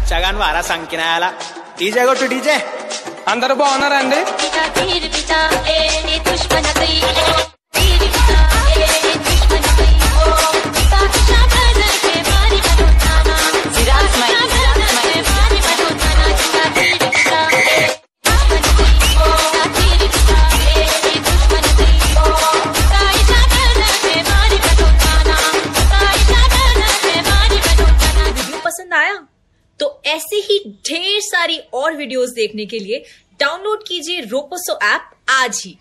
అచ్చగా నువ్వు అరా సంకినాల డీజే కొట్టు డీజే. అందరూ బాగున్నారండి तो ऐसे ही ढेर सारी और वीडियोस देखने के लिए डाउनलोड कीजिए रोपोसो ऐप आज ही।